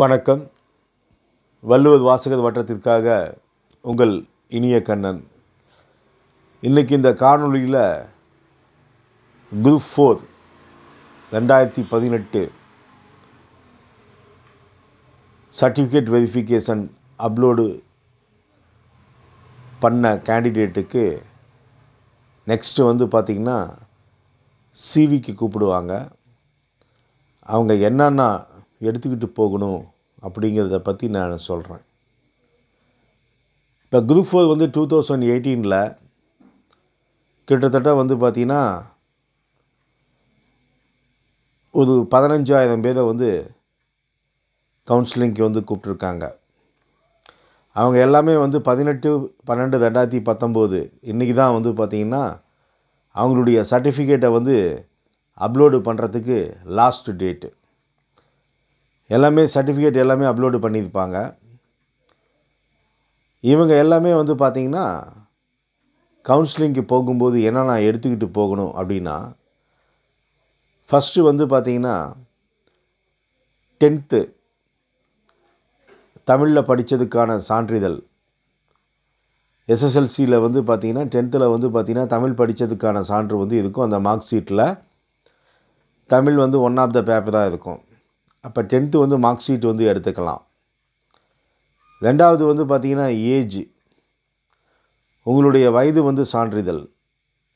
வணக்கம். வள்ளுவர் வாசகர் வட்டத்திற்காக உங்கள் இனிய கண்ணன். இன்றைக்கி இந்த காணொளியில் குரூப் ஃபோர் ரெண்டாயிரத்தி பதினெட்டு சர்டிஃபிகேட் வெரிஃபிகேஷன் அப்லோடு பண்ண கேண்டிடேட்டுக்கு நெக்ஸ்ட்டு வந்து பார்த்திங்கன்னா சிவிக்கு கூப்பிடுவாங்க. அவங்க என்னென்ன எடுத்துக்கிட்டு போகணும் அப்படிங்கிறத பற்றி நான் சொல்கிறேன் இப்போ குரூப் ஃபோர் வந்து டூ தௌசண்ட் எயிட்டீனில் கிட்டத்தட்ட வந்து பார்த்திங்கன்னா ஒரு பதினஞ்சாயிரம் பேரை வந்து கவுன்சிலிங்க்கு வந்து கூப்பிட்ருக்காங்க அவங்க எல்லாமே வந்து பதினெட்டு பன்னெண்டு ரெண்டாயிரத்தி பத்தொம்போது இன்றைக்கி தான் வந்து பார்த்திங்கன்னா அவங்களுடைய சர்டிஃபிகேட்டை வந்து அப்லோடு பண்ணுறதுக்கு லாஸ்ட் டேட்டு எல்லாமே சர்டிஃபிகேட் எல்லாமே அப்லோடு பண்ணியிருப்பாங்க. இவங்க எல்லாமே வந்து பார்த்திங்கன்னா கவுன்சிலிங்க்கு போகும்போது என்ன நான் எடுத்துக்கிட்டு போகணும் அப்படின்னா ஃபஸ்ட்டு வந்து பார்த்திங்கன்னா டென்த்து தமிழில் படித்ததுக்கான சான்றிதழ். எஸ்எஸ்எல்சியில் வந்து பார்த்திங்கன்னா டென்த்தில் வந்து பார்த்திங்கன்னா தமிழ் படித்ததுக்கான சான்று வந்து இருக்கும். அந்த மார்க் ஷீட்டில் தமிழ் வந்து ஒன் ஆஃப் த பேப்பராக இருக்கும். அப்போ டென்த்து வந்து மார்க் ஷீட் வந்து எடுத்துக்கலாம். ரெண்டாவது வந்து பார்த்திங்கன்னா ஏஜ் உங்களுடைய வயது வந்து சான்றிதழ்.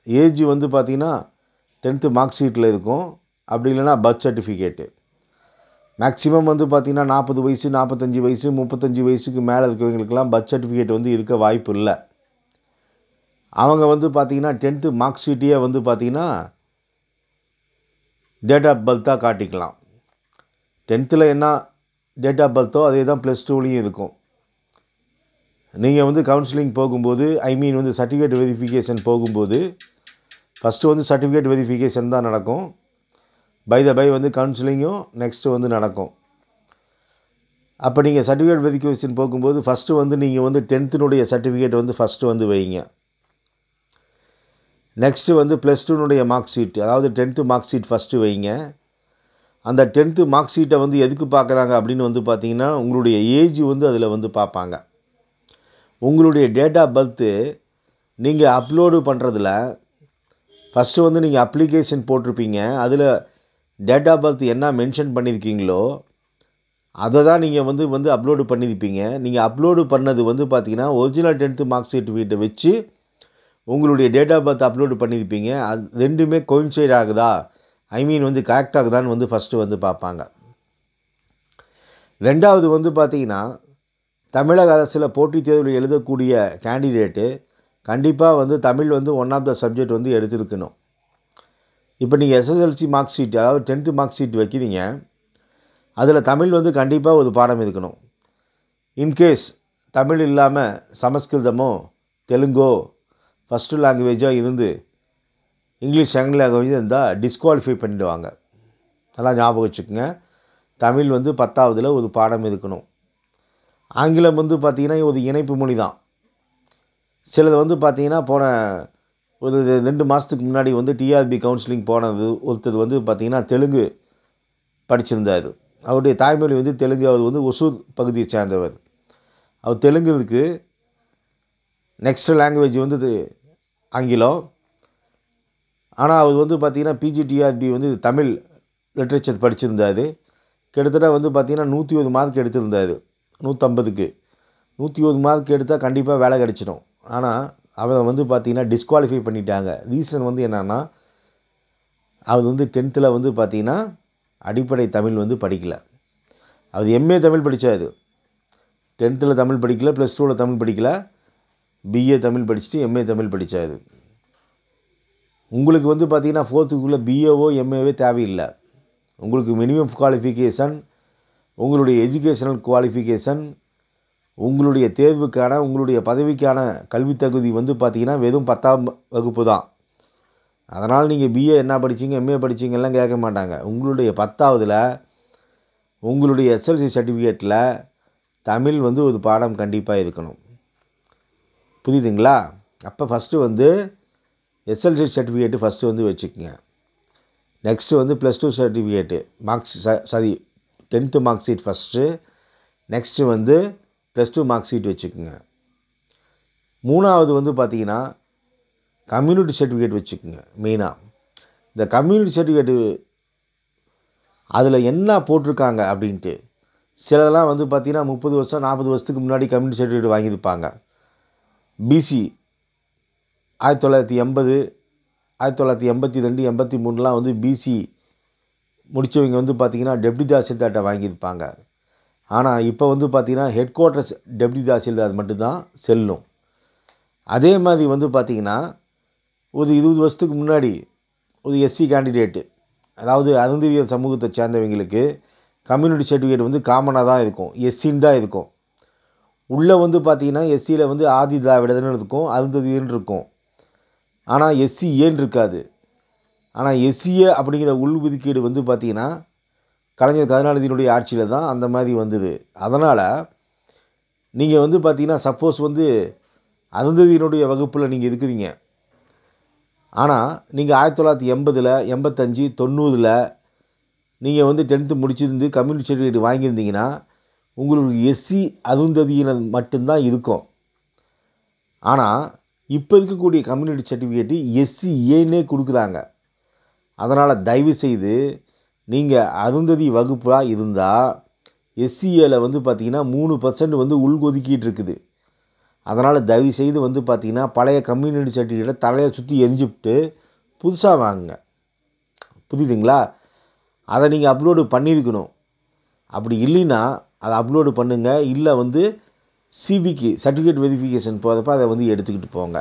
ஏஜ் வந்து பார்த்திங்கன்னா டென்த்து மார்க் ஷீட்டில் இருக்கும். அப்படி இல்லைன்னா பர்த் சர்டிஃபிகேட்டு மேக்ஸிமம் வந்து பார்த்திங்கன்னா நாற்பது வயசு நாற்பத்தஞ்சு வயசு முப்பத்தஞ்சு வயசுக்கு மேலே இருக்கிறவங்களுக்கெல்லாம் பர்த் சர்டிஃபிகேட் வந்து இருக்க வாய்ப்பு இல்லை. அவங்க வந்து பார்த்திங்கன்னா டென்த்து மார்க் ஷீட்டையே வந்து பார்த்திங்கன்னா டேட் ஆஃப் பர்த்தாக காட்டிக்கலாம். டென்த்தில் என்ன டேட் ஆஃப் பர்த்தோ அதே தான் ப்ளஸ் டூலேயும் இருக்கும். நீங்கள் வந்து கவுன்சிலிங் போகும்போது ஐ மீன் வந்து சர்டிஃபிகேட் வெரிஃபிகேஷன் போகும்போது ஃபஸ்ட்டு வந்து சர்டிஃபிகேட் வெரிஃபிகேஷன் தான் நடக்கும். பை த பை வந்து கவுன்சிலிங்கும் நெக்ஸ்ட்டு வந்து நடக்கும். அப்போ நீங்கள் சர்டிஃபிகேட் வெரிஃபிகேஷன் போகும்போது ஃபஸ்ட்டு வந்து நீங்கள் வந்து டென்த்தினுடைய சர்டிஃபிகேட் வந்து ஃபஸ்ட்டு வந்து வைங்க. நெக்ஸ்ட்டு வந்து ப்ளஸ் டூனுடைய மார்க் ஷீட் அதாவது டென்த்து மார்க் ஷீட் ஃபஸ்ட்டு வைங்க. அந்த டென்த்து மார்க் ஷீட்டை வந்து எதுக்கு பார்க்குறாங்க அப்படின்னு வந்து பார்த்தீங்கன்னா உங்களுடைய ஏஜ் வந்து அதில் வந்து பார்ப்பாங்க. உங்களுடைய டேட் ஆஃப் பர்த்து நீங்கள் அப்லோடு பண்ணுறதுல ஃபஸ்ட்டு வந்து நீங்கள் அப்ளிகேஷன் போட்டிருப்பீங்க. அதில் டேட் ஆஃப் பர்த் என்ன மென்ஷன் பண்ணியிருக்கீங்களோ அதை தான் நீங்கள் வந்து வந்து அப்லோடு பண்ணியிருப்பீங்க. நீங்கள் அப்லோடு பண்ணது வந்து பார்த்தீங்கன்னா ஒரிஜினல் டென்த்து மார்க் ஷீட் வீட்டை வச்சு உங்களுடைய டேட் ஆஃப் பர்த் அப்லோடு பண்ணியிருப்பீங்க. அது ரெண்டுமே கோயின்சைட் ஆகுதா? ஐ மீன் வந்து கரெக்டாக தான் வந்து ஃபஸ்ட்டு வந்து பார்ப்பாங்க. ரெண்டாவது வந்து பார்த்திங்கன்னா தமிழக அரசில் போட்டித் தேர்வில் எழுதக்கூடிய கேண்டிடேட்டு கண்டிப்பாக வந்து தமிழ் வந்து ஒன் ஆஃப் த சப்ஜெக்ட் வந்து எடுத்திருக்கணும். இப்போ நீங்கள் எஸ்எஸ்எல்சி மார்க் ஷீட் அதாவது டென்த்து மார்க் ஷீட் வைக்கிறீங்க அதில் தமிழ் வந்து கண்டிப்பாக ஒரு பாடம் இருக்கணும். இன்கேஸ் தமிழ் இல்லாமல் சமஸ்கிருதமோ தெலுங்கோ ஃபஸ்ட்டு லாங்குவேஜாக இருந்து இங்கிலீஷ் செகண்ட் லாங்குவேஜ் இருந்தால் டிஸ்குவாலிஃபை பண்ணிடுவாங்க. அதெல்லாம் ஞாபகம் வச்சுக்கோங்க. தமிழ் வந்து பத்தாவதில் ஒரு பாடம் இருக்கணும் ஆங்கிலம் வந்து பார்த்திங்கன்னா ஒரு இணைப்பு மொழி தான் சிலது வந்து பார்த்திங்கன்னா போன ஒரு ரெண்டு மாதத்துக்கு முன்னாடி வந்து டிஆர்பி கவுன்சிலிங் போனது ஒருத்தர் வந்து பார்த்திங்கன்னா தெலுங்கு படிச்சிருந்தார் அவருடைய தாய்மொழி வந்து தெலுங்கு அவர் வந்து ஒசூர் பகுதியை சேர்ந்தவர். அவர் தெலுங்கு இருக்குது நெக்ஸ்ட் லாங்குவேஜ் வந்து ஆங்கிலம். ஆனால் அவர் வந்து பார்த்திங்கன்னா பிஜிடிஆர்பி வந்து தமிழ் லிட்ரேச்சர் படிச்சிருந்தார். கிட்டத்தட்ட வந்து பார்த்திங்கன்னா நூற்றி ஒரு மார்க் எடுத்திருந்தார். நூற்றம்பதுக்கு நூற்றி ஒரு மார்க் எடுத்தால் கண்டிப்பாக வேலை கிடச்சிடும். ஆனால் அவரை வந்து பார்த்திங்கன்னா டிஸ்குவாலிஃபை பண்ணிட்டாங்க. ரீசன் வந்து என்னென்னா அவர் வந்து டென்த்தில் வந்து பார்த்திங்கன்னா அடிப்படை தமிழ் வந்து படிக்கலை. அவர் எம்ஏ தமிழ் படித்தார் டென்த்தில் தமிழ் படிக்கல ப்ளஸ் டூவில் தமிழ் படிக்கல. பிஏ தமிழ் படிச்சுட்டு எம்ஏ தமிழ் படித்தார் உங்களுக்கு வந்து பார்த்திங்கன்னா ஃபோர்த்துக்குள்ளே பிஏவோ எம்ஏவோ தேவையில்லை. உங்களுக்கு மினிமம் குவாலிஃபிகேஷன் உங்களுடைய எஜுகேஷனல் குவாலிஃபிகேஷன் உங்களுடைய தேர்வுக்கான உங்களுடைய பதவிக்கான கல்வித் தகுதி வந்து பார்த்திங்கன்னா வெறும் பத்தாம் வகுப்பு தான். அதனால் நீங்கள் பிஏ என்ன படிச்சீங்க எம்ஏ படிச்சீங்கலாம் கேட்க மாட்டாங்க. உங்களுடைய பத்தாவதில் உங்களுடைய எஸ்எல்சி சர்டிஃபிகேட்டில் தமிழ் வந்து ஒரு பாடம் கண்டிப்பாக இருக்கணும். புரியுதுங்களா? அப்போ ஃபஸ்ட்டு வந்து எஸ்எல்சி சர்டிஃபிகேட்டு ஃபஸ்ட்டு வந்து வச்சுக்கோங்க. நெக்ஸ்ட்டு வந்து ப்ளஸ் டூ சர்டிஃபிகேட்டு மார்க்ஸ் ச sorry tenth mark sheet first next வந்து ப்ளஸ் டூ மார்க் ஷீட் வச்சுக்கோங்க. மூணாவது வந்து பார்த்தீங்கன்னா கம்யூனிட்டி சர்டிஃபிகேட் வச்சுக்கோங்க மெயினாக இந்த கம்யூனிட்டி சர்டிஃபிகேட்டு அதில் என்ன போட்டிருக்காங்க அப்படின்ட்டு சிலதெல்லாம் வந்து பார்த்திங்கன்னா முப்பது வருஷம் நாற்பது வருஷத்துக்கு முன்னாடி கம்யூனிட்டி சர்டிஃபிகேட் வாங்கியிருப்பாங்க. பிசி ஆயிரத்தி தொள்ளாயிரத்தி எண்பது ஆயிரத்தி தொள்ளாயிரத்தி எண்பத்தி ரெண்டு எண்பத்தி மூணுலாம் வந்து பிசி முடித்தவங்க வந்து பார்த்திங்கன்னா டெப்டி தாசில்தார்கிட்ட வாங்கியிருப்பாங்க. ஆனால் இப்போ வந்து பார்த்திங்கன்னா ஹெட் குவார்ட்டர்ஸ் டெப்டி தாசில்தார் மட்டும்தான் செல்லும். அதே மாதிரி வந்து பார்த்திங்கன்னா ஒரு இருபது வருஷத்துக்கு முன்னாடி ஒரு எஸ்சி கேண்டிடேட்டு அதாவது அருந்ததியர் சமூகத்தை சேர்ந்தவங்களுக்கு கம்யூனிட்டி சர்டிஃபிகேட் வந்து காமனாக தான் இருக்கும் எஸ்சின்னு தான் இருக்கும். உள்ளே வந்து பார்த்திங்கன்னா எஸ்சியில் வந்து ஆதி திராவிடர்னு இருக்கும் அருந்ததின்னு இருக்கும். ஆனால் எஸ்சி ஏன்னு இருக்காது? ஆனால் எஸ்சிஏ அப்படிங்கிற உள்ஒதுக்கீடு வந்து பார்த்திங்கன்னா கலைஞர் கருணாநிதியினுடைய ஆட்சியில் தான் அந்த மாதிரி வந்தது. அதனால் நீங்கள் வந்து பார்த்திங்கன்னா சப்போஸ் வந்து அருந்ததியினுடைய வகுப்பில் நீங்கள் இருக்கிறீங்க. ஆனால் நீங்கள் ஆயிரத்தி தொள்ளாயிரத்தி எண்பதில் எண்பத்தஞ்சு தொண்ணூறில் நீங்கள் வந்து டென்த்து முடிச்சிருந்து கம்யூனிட்டி சர்டிஃபிகேட் வாங்கியிருந்தீங்கன்னா உங்களுக்கு எஸ்சி அருந்ததியினர் மட்டும்தான் இருக்கும். ஆனால் இப்போ இருக்கக்கூடிய கம்யூனிட்டி சர்டிஃபிகேட்டு எஸ்சி ஏன்னே கொடுக்குறாங்க. அதனால் தயவு செய்து நீங்கள் அருந்ததி வகுப்பாக இருந்தால் எஸ்சிஏல வந்து பார்த்திங்கன்னா மூணு பர்சன்ட் வந்து உள்ஒதுக்கீடு இருக்குது. அதனால் தயவு செய்து வந்து பார்த்திங்கன்னா பழைய கம்யூனிட்டி சர்டிஃபிகேட்டை தலையை சுற்றி எரிஞ்சுவிட்டு புதுசாக வாங்குங்க. புரியுதுங்களா? அதை நீங்கள் அப்லோடு பண்ணியிருக்கணும். அப்படி இல்லைன்னா அதை அப்லோடு பண்ணுங்கள் இல்லை வந்து சிபிக்கு சர்டிஃபிகேட் வெரிஃபிகேஷன் போகிறப்ப அதை வந்து எடுத்துக்கிட்டு போங்க.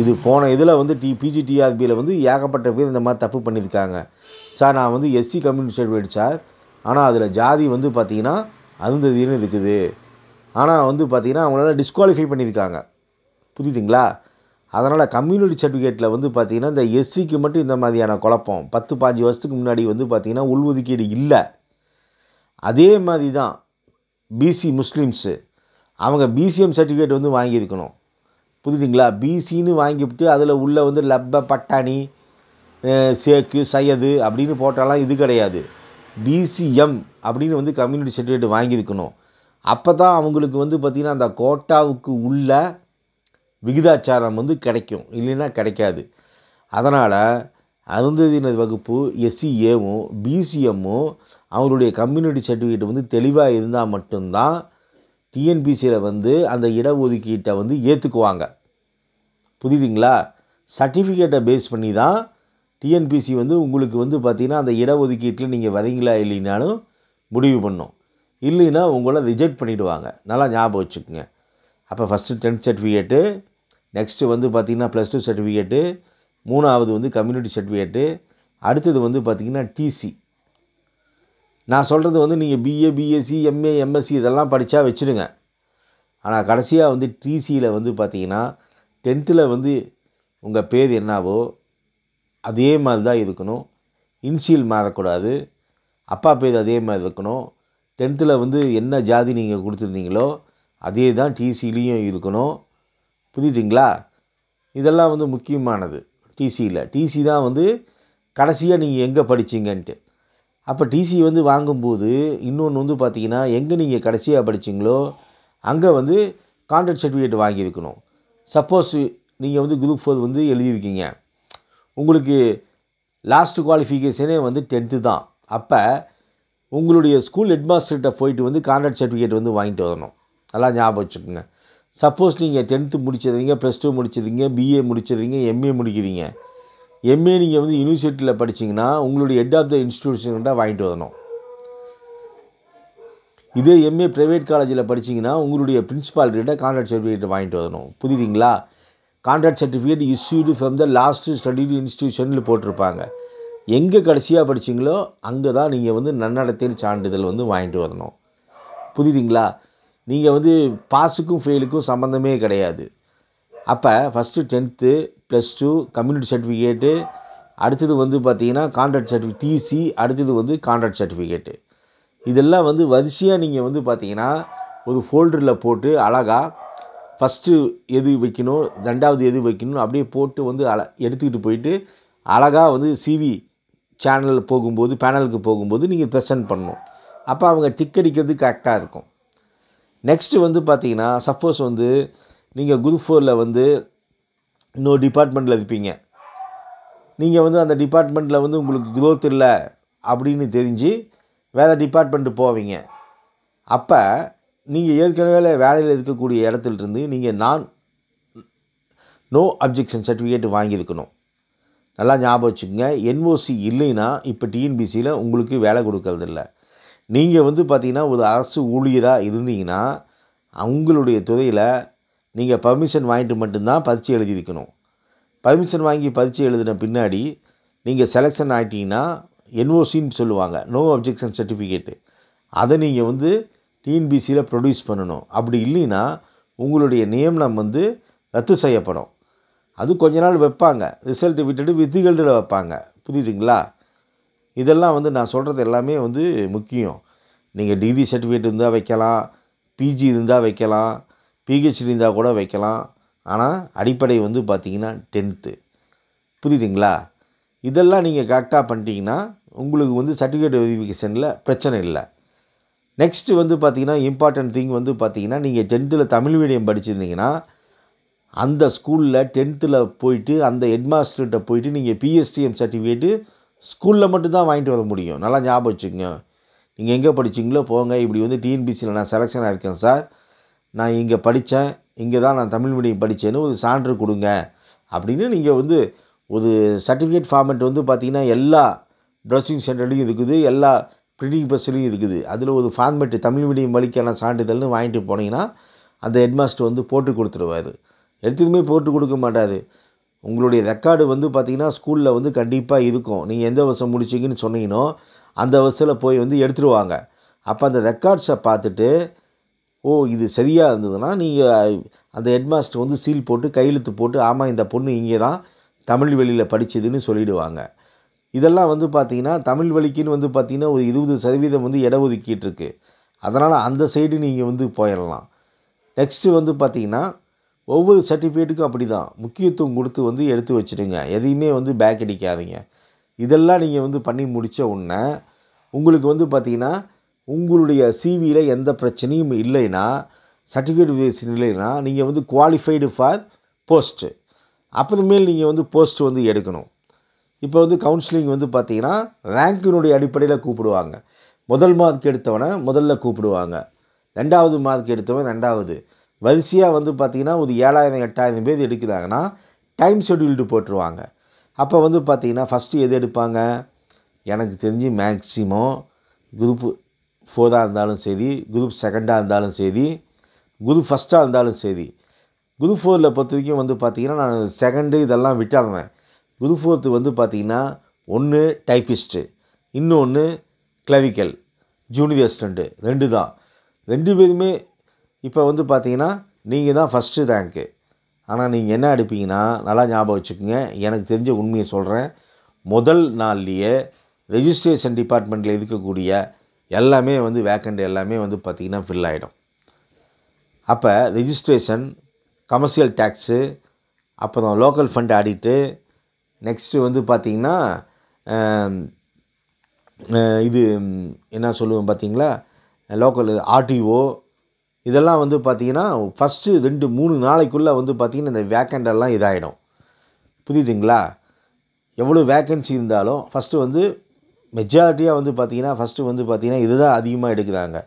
இது போன இதில் வந்து டி பிஜிடிஆர்பியில் வந்து ஏகப்பட்ட பேர் இந்த மாதிரி தப்பு பண்ணியிருக்காங்க. சார் நான் வந்து எஸ்சி கம்யூனிட்டி சர்டிஃபிகேட் சார் ஆனால் அதில் ஜாதி வந்து பார்த்திங்கன்னா அருந்ததின்னு இருக்குது. ஆனால் வந்து பார்த்திங்கன்னா அவங்களால டிஸ்குவாலிஃபை பண்ணியிருக்காங்க. புரியுதுங்களா? அதனால் கம்யூனிட்டி சர்டிஃபிகேட்டில் வந்து பார்த்திங்கன்னா இந்த எஸ்சிக்கு மட்டும் இந்த மாதிரியான குழப்பம். பத்து பாஞ்சு வருஷத்துக்கு முன்னாடி வந்து பார்த்திங்கன்னா உள்ஒதுக்கீடு இல்லை. அதே மாதிரி தான் பிசி முஸ்லீம்ஸு அவங்க பிசிஎம் சர்டிஃபிகேட் வந்து வாங்கியிருக்கணும். புரியுதுங்களா? பிசின்னு வாங்கிவிட்டு அதில் உள்ளே வந்து லப்ப பட்டாணி சேக்கு சையது அப்படின்னு போட்டாலாம் இது கிடையாது. பிசிஎம் அப்படின்னு வந்து கம்யூனிட்டி சர்டிஃபிகேட் வாங்கியிருக்கணும். அப்போ தான் அவங்களுக்கு வந்து பார்த்திங்கன்னா அந்த கோட்டாவுக்கு உள்ள விகிதாச்சாரம் வந்து கிடைக்கும். இல்லைன்னா கிடைக்காது. அதனால் அருந்ததியினர் வகுப்பு எஸ்சிஏவும் பிசிஎம்மும் அவங்களுடைய கம்யூனிட்டி சர்டிஃபிகேட் வந்து தெளிவாக இருந்தால் மட்டும்தான் டிஎன்பிசியில் வந்து அந்த இடஒதுக்கீட்டை வந்து ஏற்றுக்குவாங்க புரியுதுங்களா? சர்டிஃபிகேட்டை பேஸ் பண்ணி தான் டிஎன்பிசி வந்து உங்களுக்கு வந்து பார்த்திங்கன்னா அந்த இடஒதுக்கீட்டில் நீங்கள் வரீங்களா இல்லைனாலும் முடிவு பண்ணும். இல்லைன்னா உங்களை ரிஜெக்ட் பண்ணிவிடுவாங்க நல்லா ஞாபகம் வச்சுக்கோங்க. அப்போ ஃபஸ்ட்டு டென்த் சர்டிஃபிகேட்டு நெக்ஸ்ட்டு வந்து பார்த்திங்கன்னா ப்ளஸ் டூ சர்டிஃபிகேட்டு மூணாவது வந்து கம்யூனிட்டி சர்டிஃபிகேட்டு அடுத்தது வந்து பார்த்திங்கன்னா டிசி நான் சொல்கிறது வந்து நீங்கள் பிஏ பிஎஸ்சி எம்ஏ எம்எஸ்சி இதெல்லாம் படித்தா வச்சுடுங்க. ஆனால் கடைசியாக வந்து டிசியில் வந்து பார்த்தீங்கன்னா டென்த்தில் வந்து உங்கள் பேர் என்னவோ அதே மாதிரி தான் இருக்கணும். இன்சியல் மாறக்கூடாது. அப்பா பேர் அதே மாதிரி இருக்கணும். டென்த்தில் வந்து என்ன ஜாதி நீங்கள் கொடுத்துருந்தீங்களோ அதே தான் டிசிலையும் இருக்கணும். புரியுதுங்களா? இதெல்லாம் வந்து முக்கியமானது டிசியில் டிசி தான் வந்து கடைசியாக நீங்கள் எங்கே படிச்சீங்கன்ட்டு. அப்போ டிசி வந்து வாங்கும்போது இன்னொன்று வந்து பார்த்தீங்கன்னா எங்கே நீங்கள் கடைசியாக படிச்சீங்களோ அங்கே வந்து கான்ட்ராக்ட் சர்டிஃபிகேட் வாங்கியிருக்கணும். சப்போஸ் நீங்கள் வந்து குரூப் ஃபோர் வந்து எழுதியிருக்கீங்க. உங்களுக்கு லாஸ்ட் குவாலிஃபிகேஷனே வந்து டென்த்து தான். அப்போ உங்களுடைய ஸ்கூல் ஹெட்மாஸ்டர்கிட்ட போயிட்டு வந்து கான்ட்ராக்ட் சர்டிஃபிகேட் வந்து வாங்கிட்டு வரணும். நல்லா ஞாபகம் வச்சுக்கோங்க. சப்போஸ் நீங்கள் டென்த்து முடிச்சிருந்தீங்க ப்ளஸ் டூ முடிச்சிருந்தீங்க பிஏ முடிச்சிருந்தீங்க எம்ஏ முடிக்கிறீங்க. எம்ஏ நீங்கள் வந்து யூனிவர்சிட்டியில் படிச்சிங்கன்னா உங்களுடைய ஹெட் ஆஃப் த இன்ஸ்டியூஷன்கிட்ட வாங்கிட்டு வரணும். இதே எம்ஏ ப்ரைவேட் காலேஜில் படிச்சீங்கன்னா உங்களுடைய பிரின்ஸிபால்கிட்ட கான்ட்ராக்ட் சர்டிஃபிகேட் வாங்கிட்டு வரணும். புரியுதுங்களா? Conduct certificate issued from the last studied இன்ஸ்டியூஷனில் போட்டிருப்பாங்க. எங்கே கடைசியாக படிச்சீங்களோ அங்கே தான் நீங்கள் வந்து நன்னடத்தின் சான்றிதழ் வந்து வாங்கிட்டு வரணும். புரியுதுங்களா? நீங்கள் வந்து பாஸுக்கும் ஃபெயிலுக்கும் சம்மந்தமே கிடையாது. அப்போ first tenth plus two community certificate அடுத்தது வந்து பார்த்தீங்கன்னா கான்ட்ராக்ட் சர்டிஃபிகேட் டிசி அடுத்தது வந்து கான்ட்ராக்ட் சர்டிஃபிகேட்டு இதெல்லாம் வந்து வரிசையாக நீங்கள் வந்து பார்த்தீங்கன்னா ஒரு ஃபோல்டரில் போட்டு அழகாக ஃபஸ்ட்டு எது வைக்கணும் ரெண்டாவது எது வைக்கணும் அப்படியே போட்டு வந்து அழ எடுத்துக்கிட்டு போயிட்டு அழகாக வந்து சிவி சேனல் போகும்போது பேனலுக்கு போகும்போது நீங்கள் ப்ரெசென்ட் பண்ணணும். அப்போ அவங்க டிக் அடிக்கிறது கரெக்டாக இருக்கும். நெக்ஸ்ட்டு வந்து பார்த்திங்கன்னா சப்போஸ் வந்து நீங்கள் குரூப் ஃபோரில் வந்து இன்னொரு டிபார்ட்மெண்ட்டில் இருப்பீங்க. நீங்கள் வந்து அந்த டிபார்ட்மெண்ட்டில் வந்து உங்களுக்கு க்ரோத் இல்லை அப்படின்னு தெரிஞ்சு வேறு டிபார்ட்மெண்ட்டு போவீங்க. அப்போ நீங்கள் ஏற்கனவே வேலையில் இருக்கக்கூடிய இடத்துலருந்து நீங்கள் நான் நோ அப்ஜெக்ஷன் சர்டிஃபிகேட் வாங்கியிருக்கணும். நல்லா ஞாபகம் வச்சுக்கோங்க. என்ஓசி இல்லைன்னா இப்போ டிஎன்பிசியில் உங்களுக்கு வேலை கொடுக்கறதில்ல நீங்கள் வந்து பார்த்திங்கன்னா ஒரு அரசு ஊழியராக இருந்தீங்கன்னா அவங்களுடைய துறையில் நீங்கள் பர்மிஷன் வாங்கிட்டு மட்டும்தான் பரீட்சை எழுதியிருக்கணும். பர்மிஷன் வாங்கி பரீட்சை எழுதின பின்னாடி நீங்கள் செலெக்ஷன் ஆகிட்டீங்கன்னா என்ஓசின்னு சொல்லுவாங்க. நோ அப்ஜெக்ஷன் சர்டிஃபிகேட்டு அதை நீங்கள் வந்து டிஎன்பிசியில் ப்ரொடியூஸ் பண்ணணும். அப்படி இல்லைன்னா உங்களுடைய நியமனம் வந்து ரத்து செய்யப்படும். அது கொஞ்ச நாள் வைப்பாங்க. ரிசல்ட்டு விட்டுட்டு வித்திகள்டில் வைப்பாங்க. புரியுதுங்களா? இதெல்லாம் வந்து நான் சொல்கிறது எல்லாமே வந்து முக்கியம். நீங்கள் டிகிரி சர்டிஃபிகேட் இருந்தால் வைக்கலாம் பிஜி இருந்தால் வைக்கலாம் பிஹெச்டி இருந்தால் கூட வைக்கலாம். ஆனால் அடிப்படை வந்து பார்த்திங்கன்னா டென்த்து புரியுதுங்களா? இதெல்லாம் நீங்கள் கரெக்டாக பண்ணிட்டீங்கன்னா உங்களுக்கு வந்து சர்டிஃபிகேட் வெரிஃபிகேஷனில் பிரச்சனை இல்லை. நெக்ஸ்ட்டு வந்து பார்த்திங்கன்னா இம்பார்ட்டன்ட் திங் வந்து பார்த்திங்கன்னா நீங்கள் டென்த்தில் தமிழ் மீடியம் படிச்சிருந்தீங்கன்னா அந்த ஸ்கூலில் டென்த்தில் போயிட்டு அந்த ஹெட்மாஸ்டர்கிட்ட போயிட்டு நீங்கள் பிஎஸ்டிஎம் சர்டிஃபிகேட்டு ஸ்கூலில் மட்டும்தான் வாங்கிட்டு வர முடியும். நல்லா ஞாபகம் வச்சுக்கோங்க. நீங்கள் எங்கே படிச்சீங்களோ போங்க. இப்படி வந்து டிஎன்பிசியில் நான் செலெக்ஷன் ஆகிருக்கேன் சார் நான் இங்கே படித்தேன் இங்கே தான் நான் தமிழ் மீடியம் படித்தேன்னு ஒரு சான்று கொடுங்க. அப்படின்னு நீங்கள் வந்து ஒரு சர்டிஃபிகேட் ஃபார்மெட் வந்து பார்த்திங்கன்னா எல்லா ட்ரெஸ்ஸிங் சென்டர்லையும் இருக்குது எல்லா பிரிண்டிங் ப்ரெஸ்லையும் இருக்குது. அதில் ஒரு ஃபார்மெட்டு தமிழ் மீடியம் வழிக்கான சான்றிதழ்னு வாங்கிட்டு போனீங்கன்னா அந்த ஹெட்மாஸ்டர் வந்து போட்டு கொடுத்துருவாரு எடுத்ததுமே போட்டு கொடுக்க மாட்டார். உங்களுடைய ரெக்கார்டு வந்து பார்த்திங்கன்னா ஸ்கூலில் வந்து கண்டிப்பாக இருக்கும். நீங்கள் எந்த வருஷம் முடிச்சிங்கன்னு சொன்னீங்கன்னோ அந்த வருஷத்தில் போய் வந்து எடுத்துருவாங்க அப்போ அந்த ரெக்கார்ட்ஸை பார்த்துட்டு ஓ இது சரியாக இருந்ததுன்னா நீங்கள் அந்த ஹெட்மாஸ்டர் வந்து சீல் போட்டு கையெழுத்து போட்டு ஆமாம் இந்த பொண்ணு இங்கே தான் தமிழ் வழியில் படித்ததுன்னு சொல்லிடுவாங்க. இதெல்லாம் வந்து பார்த்திங்கன்னா தமிழ் வழிக்குன்னு வந்து பார்த்திங்கன்னா ஒரு இருபது சதவீதம் வந்து இடஒதுக்கீட்டு இருக்குது அதனால் அந்த சைடு நீங்கள் வந்து போயிடலாம் நெக்ஸ்ட்டு வந்து பார்த்திங்கன்னா ஒவ்வொரு சர்டிஃபிகேட்டுக்கும் அப்படி தான் முக்கியத்துவம் கொடுத்து வந்து எடுத்து வச்சுடுங்க. எதையுமே வந்து பேக் அடிக்காதீங்க. இதெல்லாம் நீங்கள் வந்து பண்ணி முடித்த உடனே உங்களுக்கு வந்து பார்த்திங்கன்னா உங்களுடைய சிவியில் எந்த பிரச்சனையும் இல்லைன்னா சர்டிஃபிகேட் வேரியேஷன் இல்லைன்னா நீங்கள் வந்து குவாலிஃபைடு ஃபார் போஸ்ட்டு அப்புறமேல் நீங்கள் வந்து போஸ்ட் வந்து எடுக்கணும். இப்போ வந்து கவுன்சிலிங் வந்து பார்த்தீங்கன்னா ரேங்கினுடைய அடிப்படையில் கூப்பிடுவாங்க. முதல் மார்க் எடுத்தவனை முதல்ல கூப்பிடுவாங்க. ரெண்டாவது மார்க் எடுத்தவன் ரெண்டாவது. வரிசையாக வந்து பார்த்திங்கன்னா ஒரு ஏழாயிரம் எட்டாயிரம் பேர் எடுக்கிறாங்கன்னா டைம் ஷெட்யூல்டு போட்டுருவாங்க. அப்போ வந்து பார்த்திங்கன்னா ஃபஸ்ட்டு எது எடுப்பாங்க? எனக்கு தெரிஞ்சு மேக்ஸிமம் குரூப்பு ஃபோராக இருந்தாலும் சரி குரூப் செகண்டாக இருந்தாலும் சரி குரூப் ஃபஸ்ட்டாக இருந்தாலும் சரி. குரூப் ஃபோரில் பொறுத்த வரைக்கும் வந்து பார்த்திங்கன்னா நான் செகண்டு இதெல்லாம் விட்டாருவேன் குரூப் ஃபோர்த்து வந்து பார்த்திங்கன்னா ஒன்று டைப்பிஸ்ட்டு இன்னொன்று கிளரிக்கல் ஜூனியர் அசிஸ்டண்ட்டு ரெண்டு தான். ரெண்டு பேருமே இப்போ வந்து பார்த்திங்கன்னா நீங்கள் தான் ஃபஸ்ட்டு ரேங்க்கு ஆனால் நீங்கள் என்ன எடுப்பீங்கன்னா நல்லா ஞாபகம் வச்சுக்கோங்க. எனக்கு தெரிஞ்ச உண்மையை சொல்கிறேன் முதல் நாள்லேயே ரெஜிஸ்ட்ரேஷன் டிபார்ட்மெண்ட்டில் இருக்கக்கூடிய எல்லாமே வந்து வேக்கண்ட் எல்லாமே வந்து பார்த்திங்கன்னா ஃபில் ஆகிடும் அப்போ ரிஜிஸ்ட்ரேஷன் கமர்ஷியல் டேக்ஸு அப்புறம் லோக்கல் ஃபண்ட் ஆடிட்டு நெக்ஸ்ட்டு வந்து பார்த்திங்கன்னா இது என்ன சொல்லுவோம் பார்த்திங்களா லோக்கல் ஆர்டிஓ இதெல்லாம் வந்து பார்த்திங்கன்னா ஃபஸ்ட்டு ரெண்டு மூணு நாளைக்குள்ளே வந்து பார்த்திங்கன்னா இந்த வேக்கண்டெல்லாம் இதாகிடும் புரியுதுங்களா? எவ்வளோ வேக்கன்சி இருந்தாலும் ஃபஸ்ட்டு வந்து மெஜாரிட்டியாக வந்து பார்த்திங்கன்னா ஃபஸ்ட்டு வந்து பார்த்திங்கன்னா இதுதான் அதிகமாக எடுக்கிறாங்க.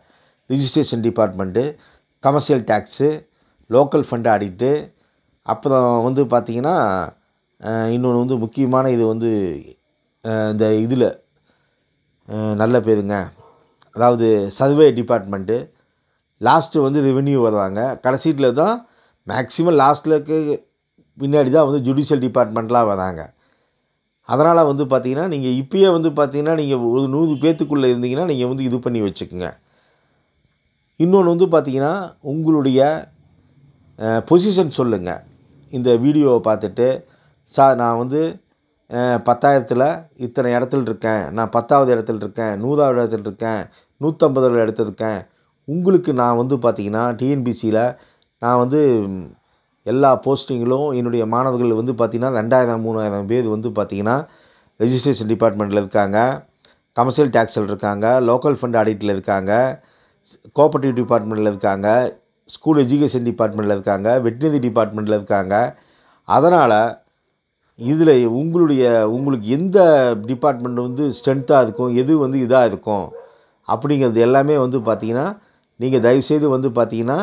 Registration department commercial tax local fund audit அப்புறம் வந்து பார்த்திங்கன்னா இன்னொன்று வந்து முக்கியமான இது வந்து இந்த இதில் நல்ல பேருங்க. அதாவது சர்வே டிபார்ட்மெண்ட்டு லாஸ்ட்டு வந்து ரெவென்யூ வருவாங்க. கடைசியில் தான் மேக்ஸிமம் லாஸ்ட்டில் பின்னாடி தான் வந்து ஜுடிஷியல் டிபார்ட்மெண்ட்லாம் வராங்க. அதனால் வந்து பார்த்திங்கன்னா நீங்கள் இப்போயே வந்து பார்த்திங்கன்னா நீங்கள் ஒரு நூறு பேர்த்துக்குள்ளே இருந்தீங்கன்னா நீங்கள் வந்து இது பண்ணி வச்சுக்கோங்க. இன்னொன்று வந்து பார்த்தீங்கன்னா உங்களுடைய பொசிஷன் சொல்லுங்கள் இந்த வீடியோவை பார்த்துட்டு சார் நான் வந்து பத்தாயிரத்தில் இத்தனை இடத்துல இருக்கேன். நான் பத்தாவது இடத்துல இருக்கேன். நூறாவது இடத்துல இருக்கேன். நூற்றம்பதாவது இடத்துல இருக்கேன் உங்களுக்கு நான் வந்து பார்த்திங்கன்னா டிஎன்பிசியில் நான் வந்து எல்லா போஸ்டிங்களும் என்னுடைய மாணவர்கள் வந்து பார்த்திங்கன்னா ரெண்டாயிரம் மூணாயிரம் பேர் வந்து பார்த்திங்கன்னா ரெஜிஸ்ட்ரேஷன் டிபார்ட்மெண்ட்டில் இருக்காங்க. கமர்ஷியல் டேக்ஸில் இருக்காங்க. லோக்கல் ஃபண்ட் ஆடிட்டில் இருக்காங்க. கோஆப்ரேட்டிவ் டிபார்ட்மெண்ட்டில் இருக்காங்க. ஸ்கூல் எஜுகேஷன் டிபார்ட்மெண்ட்டில் இருக்காங்க. வெட்டினரி டிபார்ட்மெண்ட்டில் இருக்காங்க. அதனால் இதில் உங்களுடைய உங்களுக்கு எந்த டிபார்ட்மெண்ட் வந்து ஸ்ட்ரென்த்தாக இருக்கும் எது வந்து இதாக இருக்கும் அப்படிங்கிறது எல்லாமே வந்து பார்த்திங்கன்னா நீங்கள் தயவுசெய்து வந்து பார்த்திங்கன்னா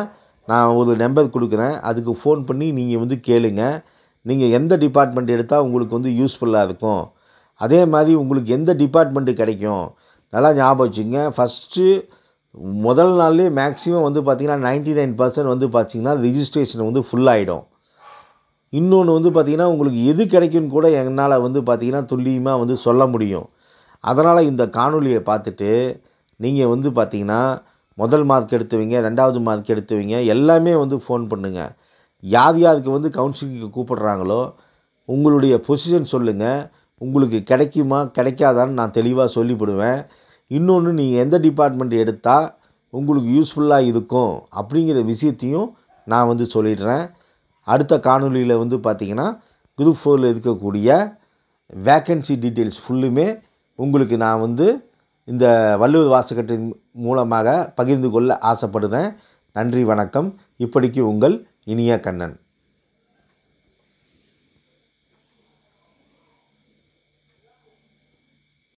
நான் ஒரு நம்பர் கொடுக்குறேன். அதுக்கு ஃபோன் பண்ணி நீங்கள் வந்து கேளுங்க. நீங்கள் எந்த டிபார்ட்மெண்ட் எடுத்தால் உங்களுக்கு வந்து யூஸ்ஃபுல்லாக இருக்கும். அதே மாதிரி உங்களுக்கு எந்த டிபார்ட்மெண்ட்டு கிடைக்கும்? நல்லா ஞாபகம் வச்சுங்க. ஃபஸ்ட்டு முதல் நாள்லேயே மேக்ஸிமம் வந்து பார்த்திங்கன்னா நைன்ட்டி நைன் பர்சன்ட் வந்து பார்த்திங்கன்னா ரிஜிஸ்ட்ரேஷன் வந்து ஃபுல்லாகிடும் இன்னொன்று வந்து பார்த்திங்கன்னா உங்களுக்கு எது கிடைக்கும்னு கூட என்னால் வந்து பார்த்திங்கன்னா துல்லியமாக வந்து சொல்ல முடியும். அதனால் இந்த காணொலியை பார்த்துட்டு நீங்கள் வந்து பார்த்திங்கன்னா முதல் மார்க் எடுத்துவீங்க ரெண்டாவது மார்க் எடுத்துவீங்க எல்லாமே வந்து ஃபோன் பண்ணுங்கள் யார் யாருக்கு வந்து கவுன்சிலிங்க்கு கூப்பிடுறாங்களோ உங்களுடைய பொசிஷன் சொல்லுங்கள் உங்களுக்கு கிடைக்குமா கிடைக்காதான்னு நான் தெளிவாக சொல்லிவிடுவேன். இன்னொன்று நீங்கள் எந்த டிபார்ட்மெண்ட் எடுத்தால் உங்களுக்கு யூஸ்ஃபுல்லாக இருக்கும் அப்படிங்கிற விஷயத்தையும் நான் வந்து சொல்லிடுறேன். அடுத்த காணொலியில் வந்து பார்த்திங்கன்னா குரூப் ஃபோரில் இருக்கக்கூடிய வேக்கன்சி டீட்டெயில்ஸ் ஃபுல்லுமே உங்களுக்கு நான் வந்து இந்த வள்ளுவர் வாசகத்தின் மூலமாக பகிர்ந்து கொள்ள ஆசைப்படுவேன் நன்றி வணக்கம். இப்படிக்கு உங்கள் இனிய கண்ணன்.